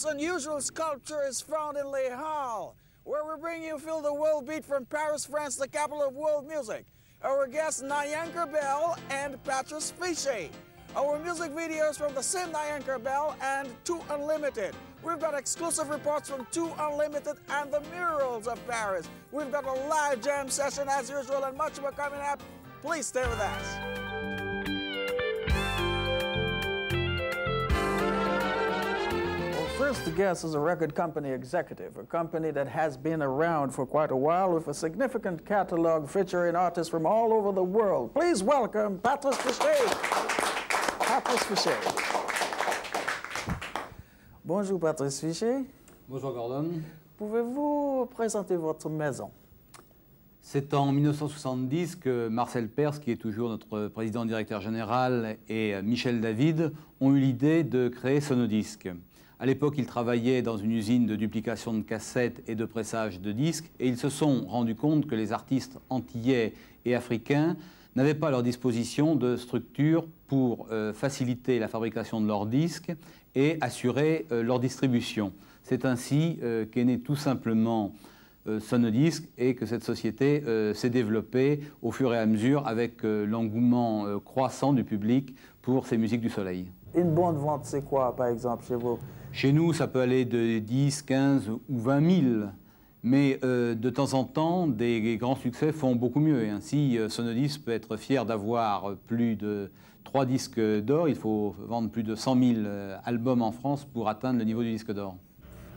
This unusual sculpture is found in Les Halles, where we bring you Feel the World Beat from Paris, France, the capital of world music. Our guests Nyan Bell and Patrice Fichet. Our music videos from the same Nyan Bell and Two Unlimited. We've got exclusive reports from Two Unlimited and the Murals of Paris. We've got a live jam session as usual and much more coming up. Please stay with us. First guest is a record company executive, a company that has been around for quite a while with a significant catalog featuring artists from all over the world. Please welcome Patrice Fichet. Patrice Fichet. Bonjour Patrice Fichet. Bonjour Gordon. Pouvez-vous présenter votre maison? C'est en 1970 que Marcel Pers, qui est toujours notre président directeur général, et Michel David ont eu l'idée de créer Sonodisc. À l'époque, ils travaillaient dans une usine de duplication de cassettes et de pressage de disques, et ils se sont rendus compte que les artistes antillais et africains n'avaient pas à leur disposition de structures pour euh, faciliter la fabrication de leurs disques et assurer euh, leur distribution. C'est ainsi euh, qu'est né tout simplement Sonodisc et que cette société euh, s'est développée au fur et à mesure avec euh, l'engouement euh, croissant du public pour ces musiques du soleil. Une bonne vente, c'est quoi, par exemple, chez vous? Chez nous, ça peut aller de 10, 15 ou 20 000. Mais euh, de temps en temps, des grands succès font beaucoup mieux. Et ainsi, euh, Sonodisc peut être fier d'avoir plus de 3 disques d'or. Il faut vendre plus de 100 000 euh, albums en France pour atteindre le niveau du disque d'or.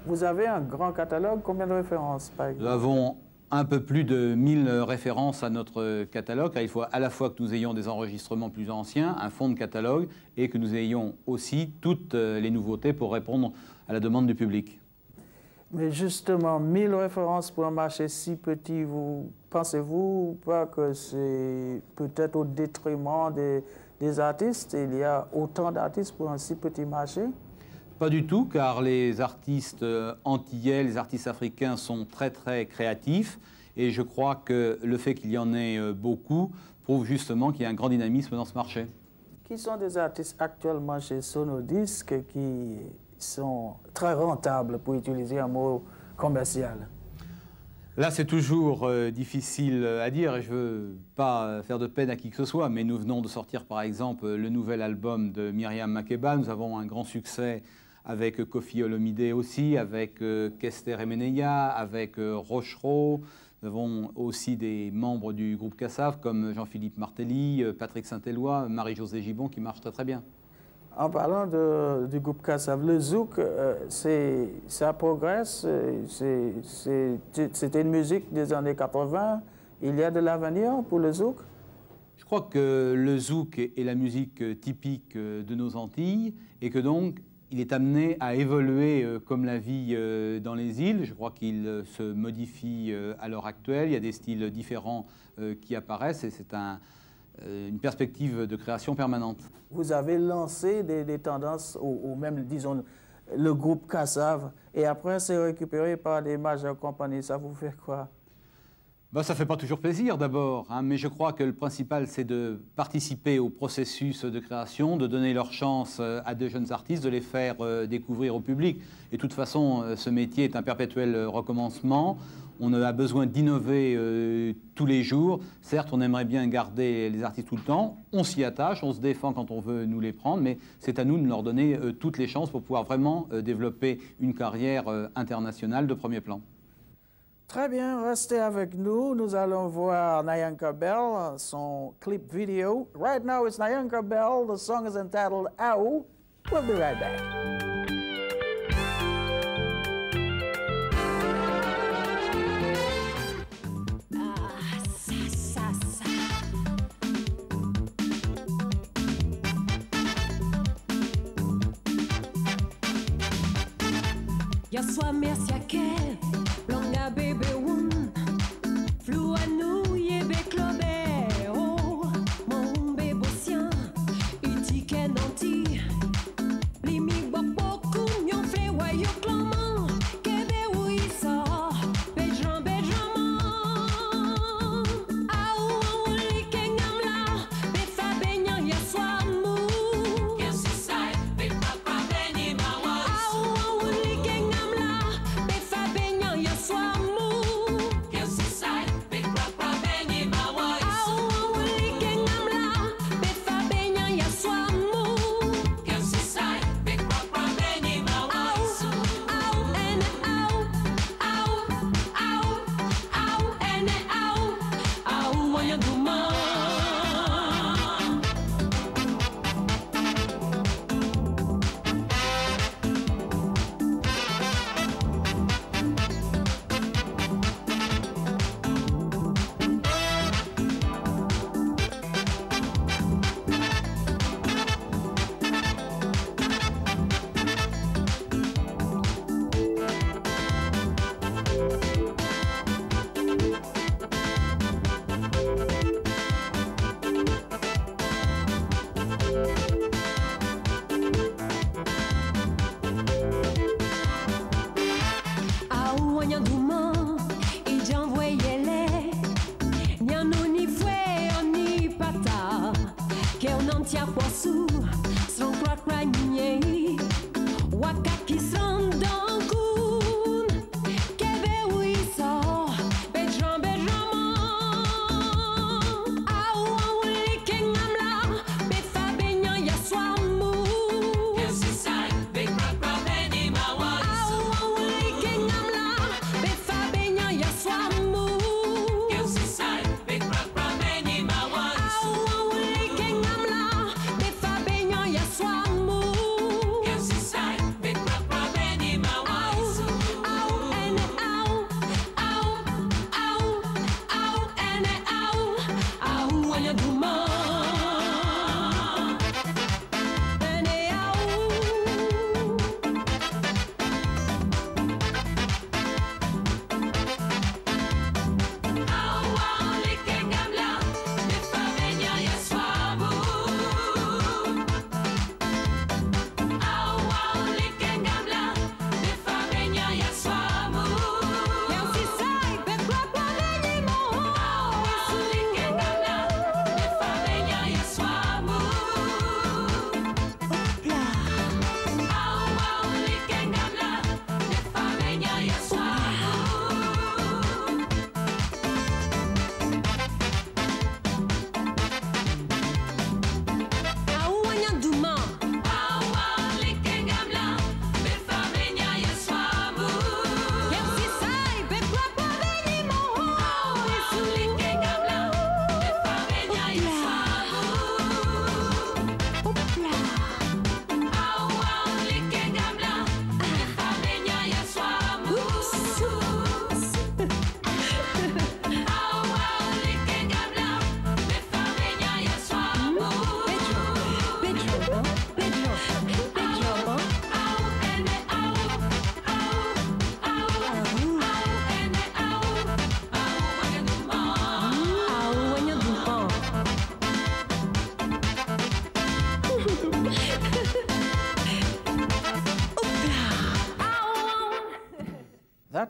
Vous avez un grand catalogue, combien de références, par Nous avons un peu plus de 1000 références à notre catalogue, il faut à la fois que nous ayons des enregistrements plus anciens, un fond de catalogue, et que nous ayons aussi toutes euh, les nouveautés pour répondre à la demande du public. Mais justement, 1000 références pour un marché si petit, vous pensez-vous pas que c'est peut-être au détriment des, des artistes? Il y a autant d'artistes pour un si petit marché? Pas du tout, car les artistes euh, antillais, les artistes africains sont très très créatifs, et je crois que le fait qu'il y en ait euh, beaucoup prouve justement qu'il y a un grand dynamisme dans ce marché. Qui sont des artistes actuellement chez Sonodisc qui sont très rentables, pour utiliser un mot commercial? Là, c'est toujours euh, difficile à dire et je ne veux pas faire de peine à qui que ce soit, mais nous venons de sortir par exemple le nouvel album de Myriam Makeba. Nous avons un grand succès avec Kofi Olomide aussi, avec euh, Kester Emeneya, avec euh, Rochereau. Nous avons aussi des membres du groupe Cassav comme Jean-Philippe Martelly, euh, Patrick Saint-Éloi, Marie-Josée Gibon qui marchent très très bien. En parlant de- du groupe Kassav, le zouk, euh, ça progresse. euh, C'était une musique des années 80. Il y a de l'avenir pour le zouk? Je crois que le zouk est la musique euh, typique euh, de nos Antilles et que donc il est amené à évoluer euh, comme la vie euh, dans les îles. Je crois qu'il euh, se modifie à l'heure actuelle. Il y a des styles différents qui apparaissent et c'est un, une perspective de création permanente. Vous avez lancé des, tendances, ou, même, disons, le groupe Kassav, et après, c'est récupéré par des majeures compagnies. Ça vous fait quoi? Ben, ça ne fait pas toujours plaisir d'abord, hein, mais je crois que le principal, c'est de participer au processus de création, de donner leur chance euh, à de jeunes artistes, de les faire euh, découvrir au public. Et de toute façon, euh, ce métier est un perpétuel recommencement. On a besoin d'innover tous les jours. Certes, on aimerait bien garder les artistes tout le temps. On s'y attache, on se défend quand on veut nous les prendre, mais c'est à nous de leur donner toutes les chances pour pouvoir vraiment développer une carrière internationale de premier plan. Très bien, restez avec nous. Nous allons voir Nyanka Bell, son clip vidéo. Right now, it's Nyanka Bell. The song is entitled Ow. We'll be right back.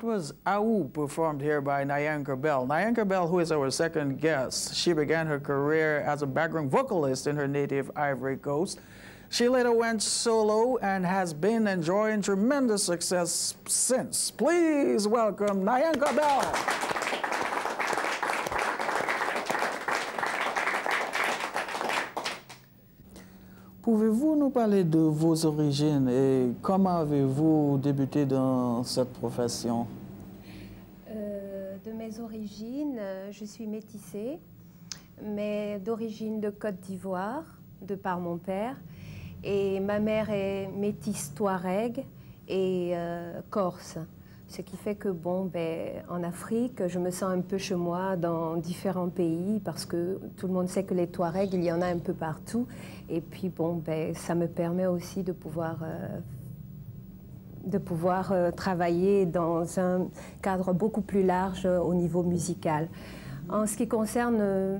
That was Aou performed here by Nyanka Bell. Nyanka Bell, who is our second guest, she began her career as a background vocalist in her native Ivory Coast. She later went solo and has been enjoying tremendous success since. Please welcome Nyanka Bell. Pouvez-vous nous parler de vos origines et comment avez-vous débuté dans cette profession? Euh, de mes origines, euh, je suis métissée, mais d'origine de Côte d'Ivoire, de par mon père. Et ma mère est métisse touareg et euh, corse. Ce qui fait que, bon, ben, en Afrique, je me sens un peu chez moi dans différents pays parce que tout le monde sait que les Touaregs, il y en a un peu partout. Et puis, bon, ben, ça me permet aussi de pouvoir euh, de pouvoir euh, travailler dans un cadre beaucoup plus large au niveau musical. En ce qui concerne euh,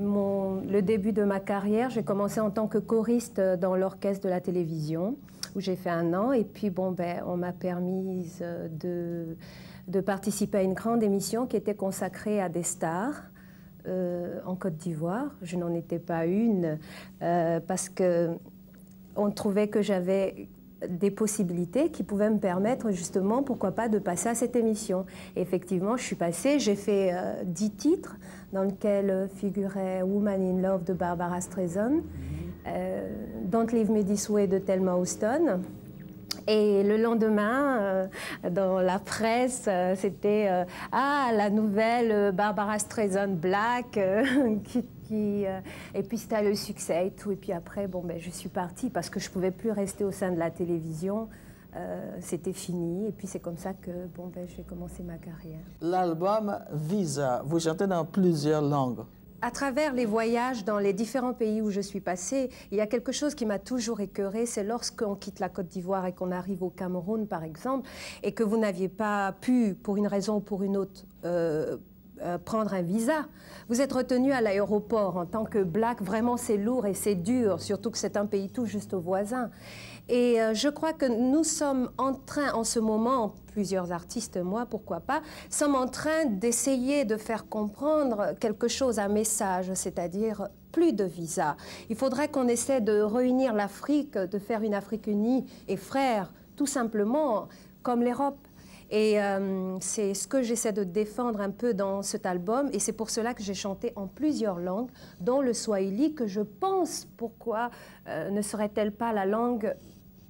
mon- le début de ma carrière, j'ai commencé en tant que choriste dans l'orchestre de la télévision, où j'ai fait un an. Et puis, bon, ben, on m'a permis euh, de, participer à une grande émission qui était consacrée à des stars. euh, en Côte d'Ivoire, je n'en étais pas une euh, parce que on trouvait que j'avais des possibilités qui pouvaient me permettre justement, pourquoi pas, de passer à cette émission. Effectivement, je suis passée, j'ai fait dix titres dans lesquels figurait Woman in Love de Barbara Streisand, euh, Don't Leave Me This Way de Thelma Houston. Et le lendemain, euh, dans la presse, euh, c'était euh, Ah, la nouvelle euh, Barbara Streisand Black. euh, qui, euh, et puis c'était le succès et tout. Et puis après, bon, ben, je suis partie parce que je ne pouvais plus rester au sein de la télévision. Euh, c'était fini. Et puis c'est comme ça que bon, ben, j'ai commencé ma carrière. L'album Visa, vous chantez dans plusieurs langues. À travers les voyages dans les différents pays où je suis passée, il y a quelque chose qui m'a toujours écœurée, c'est lorsqu'on quitte la Côte d'Ivoire et qu'on arrive au Cameroun, par exemple, et que vous n'aviez pas pu, pour une raison ou pour une autre, euh, euh, prendre un visa. Vous êtes retenu à l'aéroport en tant que black. Vraiment, c'est lourd et c'est dur, surtout que c'est un pays tout juste voisin. Et euh, je crois que nous sommes en train, en ce moment, plusieurs artistes, moi, pourquoi pas, sommes en train d'essayer de faire comprendre quelque chose, un message, c'est-à-dire plus de visa. Il faudrait qu'on essaie de réunir l'Afrique, de faire une Afrique unie et frère, tout simplement, comme l'Europe. Et euh, c'est ce que j'essaie de défendre un peu dans cet album. Et c'est pour cela que j'ai chanté en plusieurs langues, dont le swahili, que je pense pourquoi euh, ne serait-elle pas la langue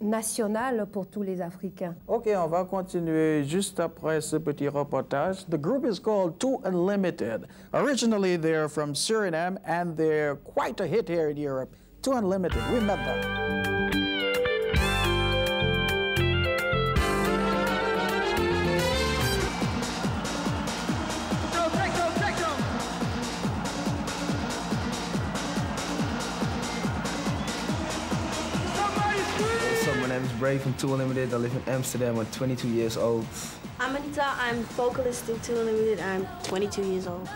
nationale pour tous les Africains. Ok, on va continuer juste après ce petit reportage. The group is called Two Unlimited. Originally, they're from Suriname and they're quite a hit here in Europe. Two Unlimited, we met them. What's up? My name is Brave from Two Unlimited. I live in Amsterdam. I'm 22 years old. I'm Anita. I'm vocalist in Two Unlimited. I'm 22 years old.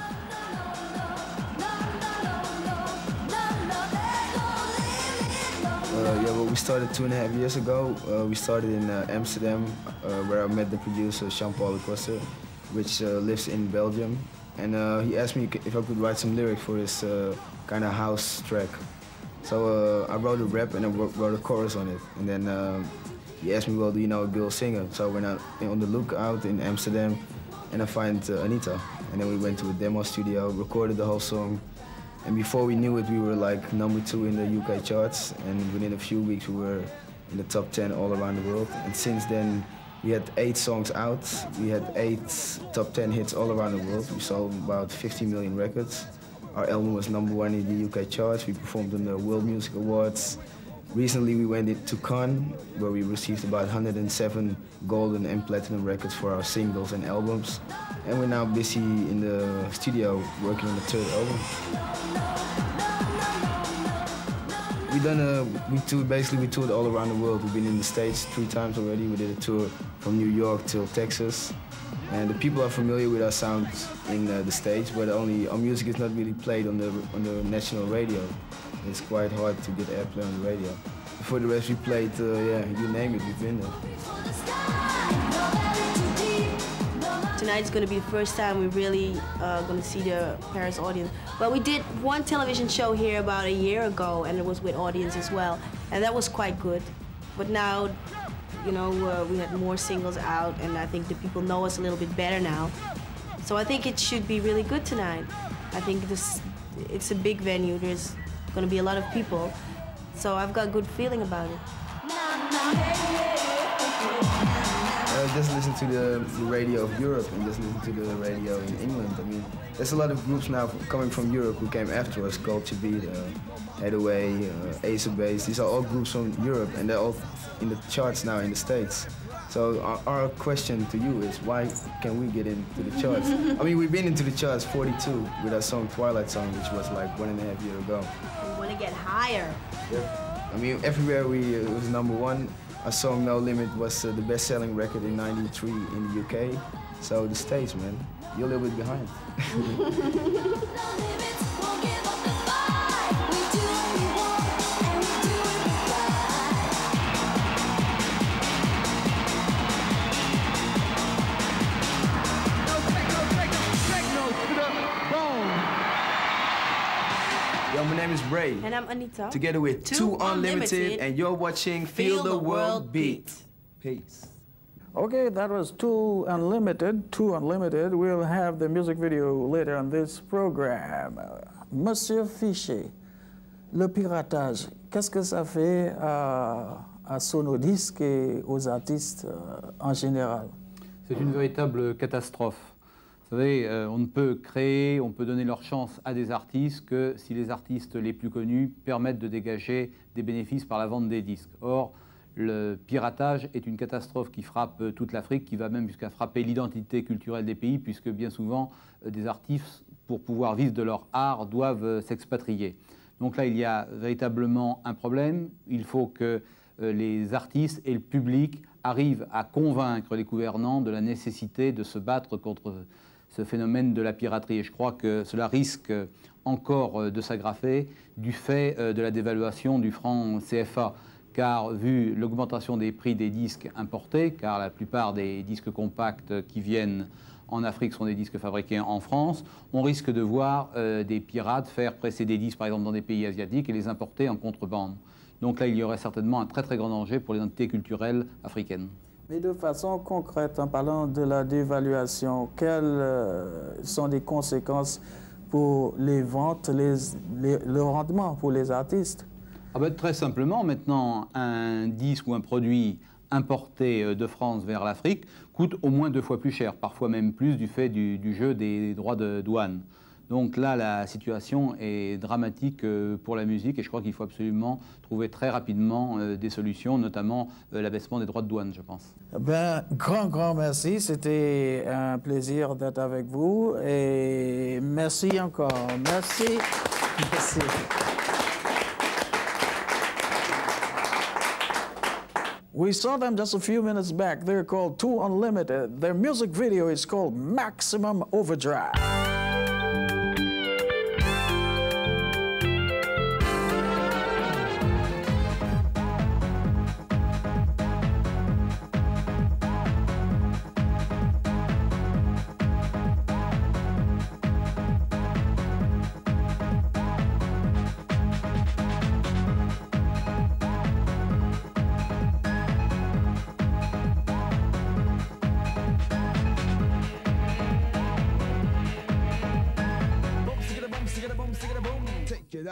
Uh, yeah, well, we started two and a half years ago. Uh, we started in uh, Amsterdam, uh, where I met the producer Jean-Paul Costa, which uh, lives in Belgium. And uh, he asked me if I could write some lyrics for his kind of house track. So uh, I wrote a rap and I wrote a chorus on it. And then uh, he asked me, well, do you know a girl singer? So I went on the lookout in Amsterdam and I find uh, Anita. And then we went to a demo studio, recorded the whole song. And before we knew it, we were like number two in the UK charts. And within a few weeks, we were in the top 10 all around the world. And since then, we had eight songs out. We had eight top 10 hits all around the world. We sold about 50 million records. Our album was number one in the UK charts. We performed on the World Music Awards. Recently, we went to Cannes, where we received about 107 golden and platinum records for our singles and albums. And we're now busy in the studio working on the third album. We done a we toured basically we toured all around the world. We've been in the states three times already. We did a tour from New York till Texas, and the people are familiar with our sound in uh, the states, but only our music is not really played on the on the national radio. It's quite hard to get airplay on the radio. For the rest, we played uh, yeah you name it, we've been there. tonight's going to be the first time we're really uh, going to see the Paris audience. But we did one television show here about a year ago, and it was with audience as well, and that was quite good. But now, you know, uh, we had more singles out, and I think the people know us a little bit better now. So I think it should be really good tonight. I think this, it's a big venue. There's going to be a lot of people, so I've got a good feeling about it. Uh, just listen to the, radio of Europe and just listen to the radio in England. I mean, there's a lot of groups now coming from Europe who came after us, Culture Beat, uh, Headaway, uh, Ace of Base. These are all groups from Europe and they're all in the charts now in the States. So our, our question to you is why can we get into the charts? I mean, we've been into the charts 42 with our song Twilight Song, which was like one and a half year ago. We want to get higher. I mean, everywhere we uh, was number one. Our song No Limit was uh, the best-selling record in '93 in the UK. So the States, man, you're a little bit behind. Ray. And I'm Anita. Together with Two Two Unlimited, Unlimited, and you're watching Feel, the, World Beat. Peace. Okay, that was Two Unlimited. Two Unlimited. We'll have the music video later on this program. Uh, Monsieur Fichet, le piratage, qu'est-ce que ça fait à, à Sonodisc et aux artistes euh, en général C'est une véritable catastrophe. Vous savez, euh, on ne peut créer, on peut donner leur chance à des artistes que si les artistes les plus connus permettent de dégager des bénéfices par la vente des disques. Or, le piratage est une catastrophe qui frappe euh, toute l'Afrique, qui va même jusqu'à frapper l'identité culturelle des pays, puisque bien souvent, euh, des artistes, pour pouvoir vivre de leur art, doivent s'expatrier. Donc là, il y a véritablement un problème. Il faut que les artistes et le public arrivent à convaincre les gouvernants de la nécessité de se battre contre ce phénomène de la piraterie. Et je crois que cela risque encore euh, de s'aggraver du fait euh, de la dévaluation du franc CFA. Car vu l'augmentation des prix des disques importés, car la plupart des disques compacts qui viennent en Afrique sont des disques fabriqués en France, on risque de voir euh, des pirates faire presser des disques, par exemple, dans des pays asiatiques et les importer en contrebande. Donc là, il y aurait certainement un très très grand danger pour l'identité culturelle africaine. Mais de façon concrète, en parlant de la dévaluation, quelles euh, sont les conséquences pour les ventes, le rendement pour les artistes? Ah ben, très simplement, maintenant, un disque ou un produit importé euh, de France vers l'Afrique coûte au moins deux fois plus cher, parfois même plus du fait du jeu des droits de douane. Donc là, la situation est dramatique euh, pour la musique et je crois qu'il faut absolument trouver très rapidement euh, des solutions, notamment euh, l'abaissement des droits de douane, je pense. Ben, grand, grand merci. C'était un plaisir d'être avec vous et merci encore. Merci. Merci. We saw them just a few minutes back. They're called Unlimited. Their music video is called Maximum Overdrive.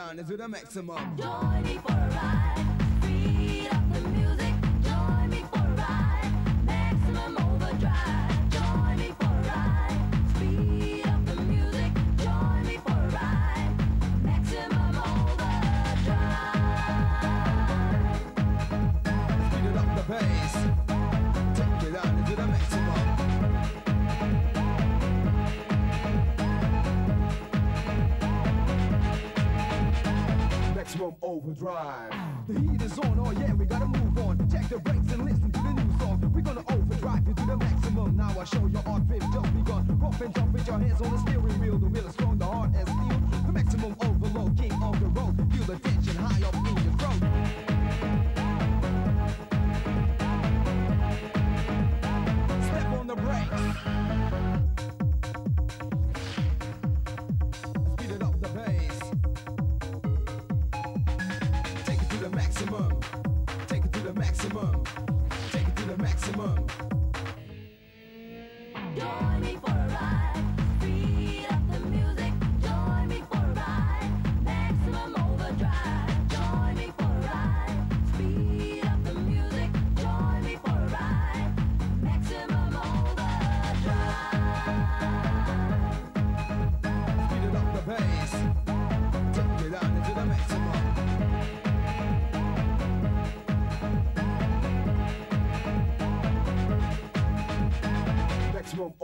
Take it on to the maximum. On the steering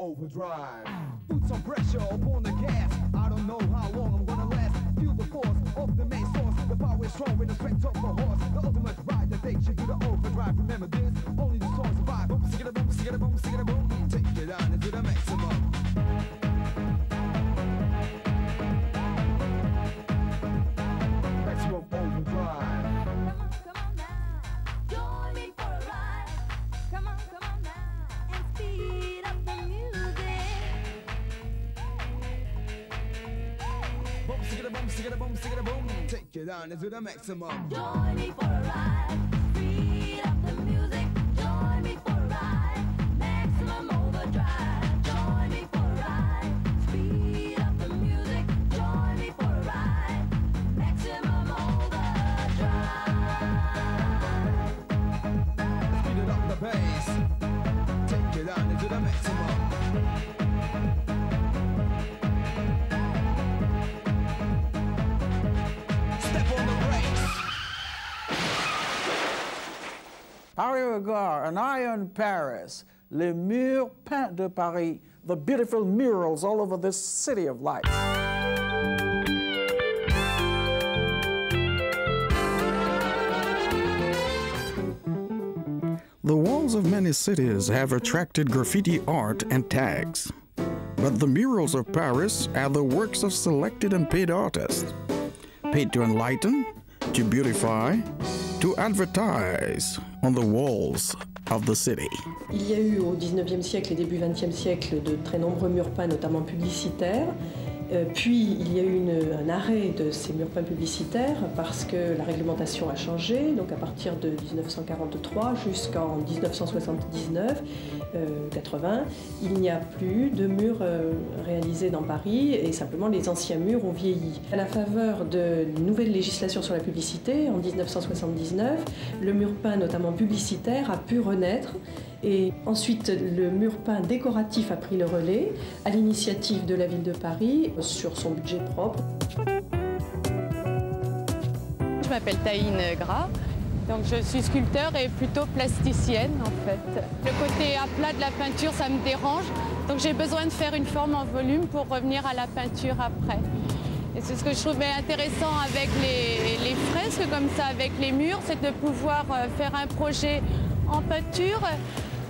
overdrive. Put some pressure upon the gas. I don't know how long I'm gonna last. Feel the force of the main source. The power is strong with the strength of a horse. The ultimate ride that takes you to the overdrive. Remember this, only the strong survive. Boom, boom, boom, sigga boom. It on into the maximum. Join me for a ride. Paris Regard, an eye on Paris, les murs peints de Paris, the beautiful murals all over this city of light. The walls of many cities have attracted graffiti art and tags. But the murals of Paris are the works of selected and paid artists. Paid to enlighten, to beautify, to advertise on the walls of the city. Il y a eu au 19e siècle et début 20e siècle de très nombreux murs peints, notamment publicitaires. Euh, Puis il y a eu un arrêt de ces murs peints publicitaires parce que la réglementation a changé. Donc à partir de 1943 jusqu'en 1979, euh, 80, il n'y a plus de murs euh, réalisés dans Paris et simplement les anciens murs ont vieilli. À la faveur de nouvelles législations sur la publicité, en 1979, le mur peint, notamment publicitaire, a pu renaître. Et ensuite, le mur peint décoratif a pris le relais à l'initiative de la ville de Paris sur son budget propre. Je m'appelle Taïne Gras. Donc je suis sculpteur et plutôt plasticienne en fait. Le côté à plat de la peinture, ça me dérange. Donc j'ai besoin de faire une forme en volume pour revenir à la peinture après. Et c'est ce que je trouvais intéressant avec les, fresques comme ça, avec les murs, c'est de pouvoir euh, faire un projet en peinture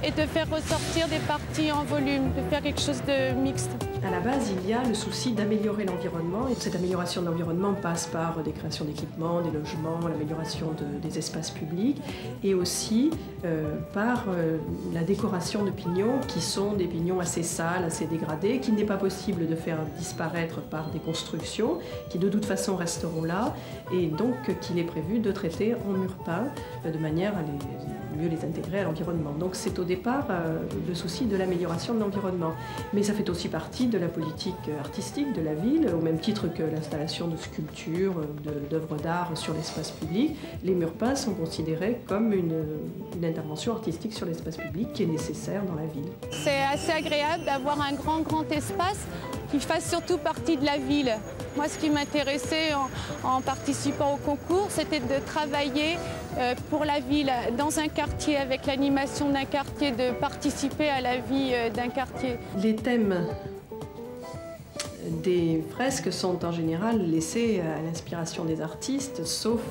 et de faire ressortir des parties en volume, de faire quelque chose de mixte. À la base, il y a le souci d'améliorer l'environnement. Et cette amélioration de l'environnement passe par des créations d'équipements, des logements, l'amélioration de- des espaces publics et aussi euh, par euh, la décoration de pignons qui sont des pignons assez sales, assez dégradés, qu'il n'est pas possible de faire disparaître par des constructions qui de toute façon resteront là et donc qu'il est prévu de traiter en mur peint euh, de manière à les- mieux les intégrer à l'environnement. Donc c'est au départ euh, le souci de l'amélioration de l'environnement. Mais ça fait aussi partie de la politique artistique de la ville, au même titre que l'installation de sculptures, d'œuvres d'art sur l'espace public. Les murs peints sont considérés comme une, intervention artistique sur l'espace public qui est nécessaire dans la ville. C'est assez agréable d'avoir un grand, grand espace qui fasse surtout partie de la ville. Moi, ce qui m'intéressait en, participant au concours, c'était de travailler euh, pour la ville, dans un quartier, avec l'animation d'un quartier, de participer à la vie euh, d'un quartier. Les thèmes des fresques sont en général laissés à l'inspiration des artistes, sauf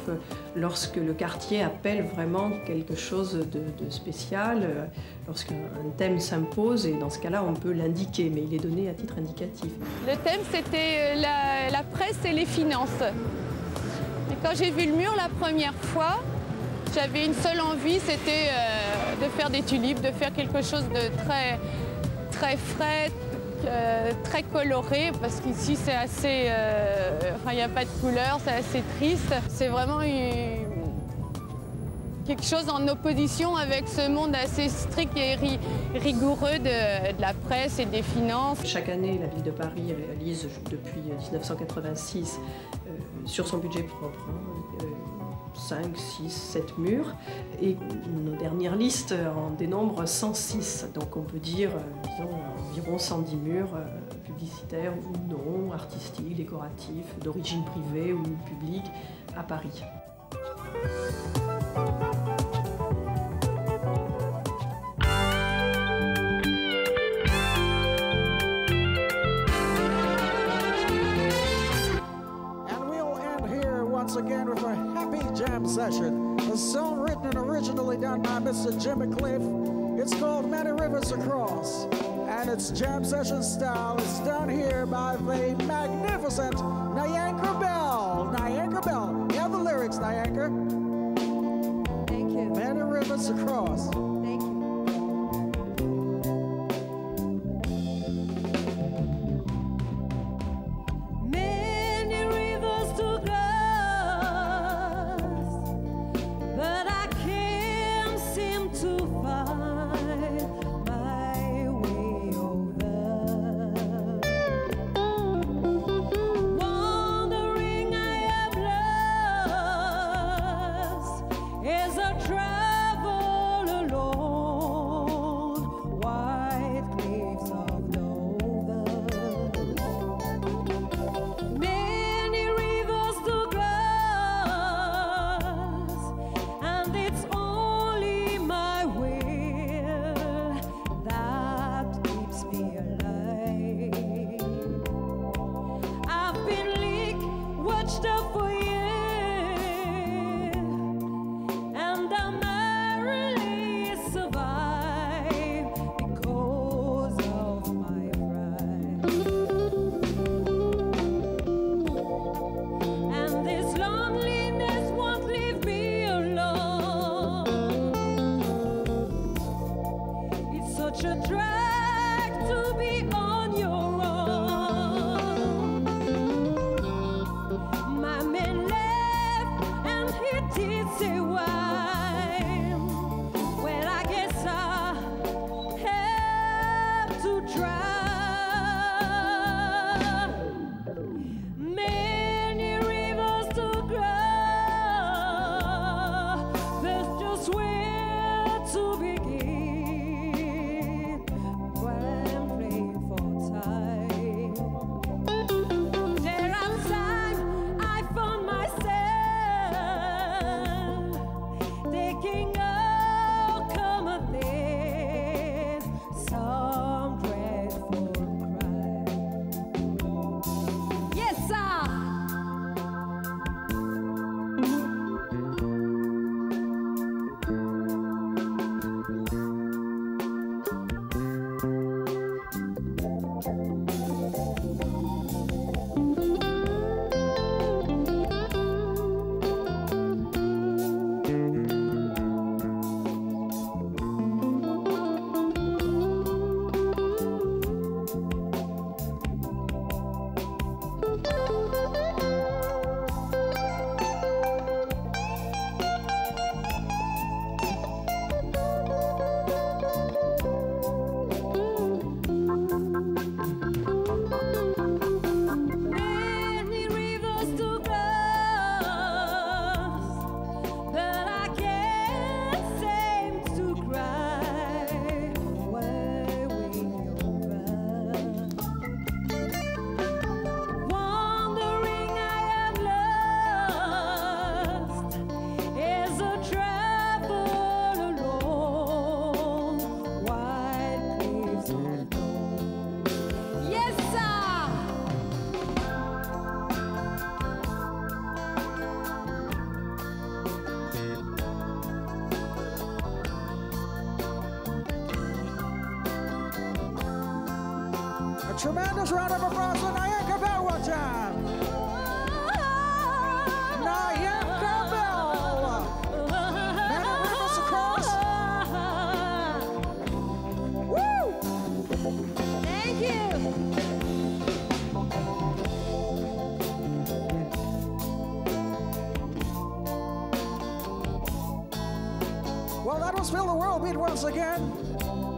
lorsque le quartier appelle vraiment quelque chose de, de spécial, lorsqu'un un thème s'impose, et dans ce cas-là, on peut l'indiquer, mais il est donné à titre indicatif. Le thème, c'était euh, la, la presse et les finances. Et quand j'ai vu le mur la première fois, j'avais une seule envie, c'était euh, de faire des tulipes, de faire quelque chose de très, très frais, euh, très coloré parce qu'ici c'est assez, euh, enfin il n'y a pas de couleur, c'est assez triste. C'est vraiment quelque chose en opposition avec ce monde assez strict et rigoureux de, la presse et des finances. Chaque année, la ville de Paris réalise depuis 1986 sur son budget propre hein, 5, 6, 7 murs. Et nos dernières listes en dénombrent 106. Donc on peut dire, euh, environ 110 murs euh, publicitaires ou non, artistiques, décoratifs, d'origine privée ou publique à Paris. jam session style. It's done here by Vane round of applause for Nyanka Bell one time. Nyanka Bell. Man that ran across. Woo! Thank you. Well, that was Fill the World Beat once again.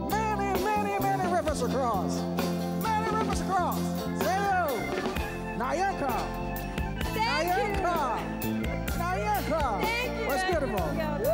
Many, many, many rivers across. Nayaka. Thank Nayaka. you. Nayaka. Thank you. That's beautiful.